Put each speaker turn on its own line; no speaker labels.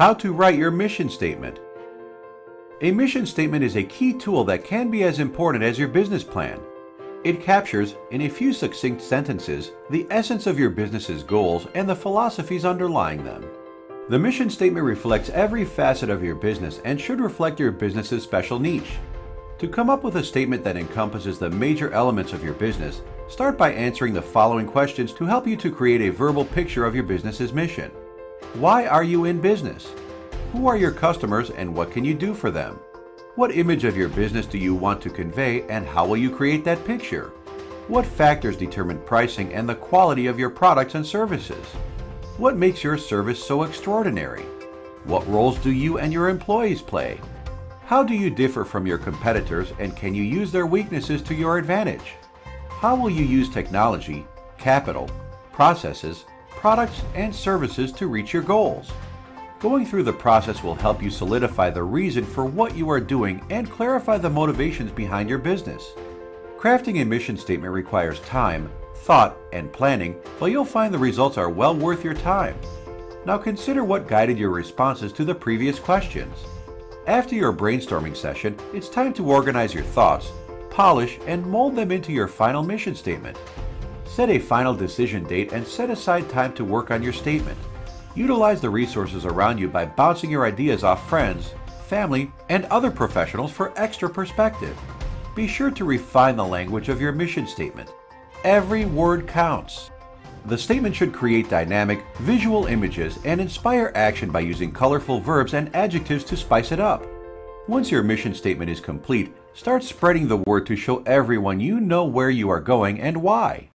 How to write your mission statement. A mission statement is a key tool that can be as important as your business plan. It captures, in a few succinct sentences, the essence of your business's goals and the philosophies underlying them. The mission statement reflects every facet of your business and should reflect your business's special niche. To come up with a statement that encompasses the major elements of your business, start by answering the following questions to help you to create a verbal picture of your business's mission. Why are you in business? Who are your customers and what can you do for them? What image of your business do you want to convey and how will you create that picture? What factors determine pricing and the quality of your products and services? What makes your service so extraordinary? What roles do you and your employees play? How do you differ from your competitors and can you use their weaknesses to your advantage? How will you use technology, capital, processes, products, and services to reach your goals? Going through the process will help you solidify the reason for what you are doing and clarify the motivations behind your business. Crafting a mission statement requires time, thought, and planning, but you'll find the results are well worth your time. Now consider what guided your responses to the previous questions. After your brainstorming session, it's time to organize your thoughts, polish, and mold them into your final mission statement. Set a final decision date and set aside time to work on your statement. Utilize the resources around you by bouncing your ideas off friends, family, and other professionals for extra perspective. Be sure to refine the language of your mission statement. Every word counts. The statement should create dynamic, visual images and inspire action by using colorful verbs and adjectives to spice it up. Once your mission statement is complete, start spreading the word to show everyone you know where you are going and why.